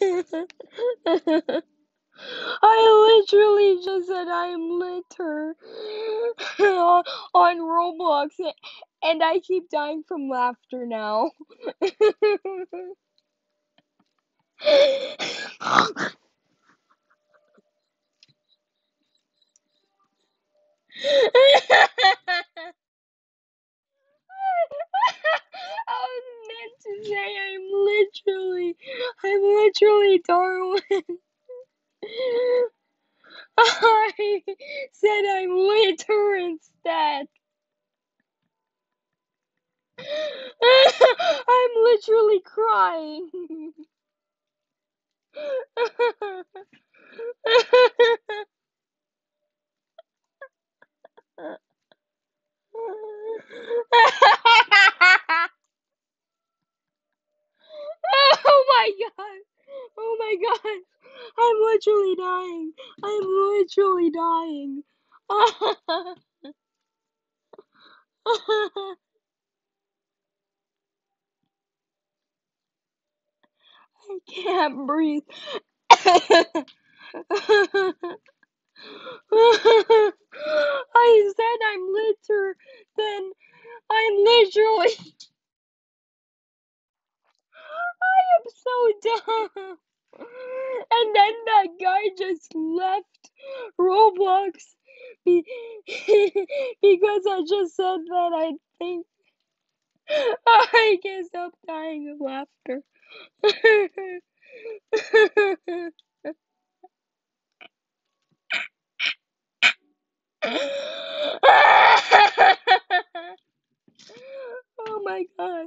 I literally just said I'm litter on Roblox and I keep dying from laughter now. I was meant to say I'm literally Darwin. I said I'm litter instead. I'm literally crying. My god. Oh my god. I'm literally dying. I'm literally dying. I can't breathe. I said I'm litter, then I'm literally. I am And then that guy just left Roblox be- because I just said that I think I can't stop dying of laughter. oh my god.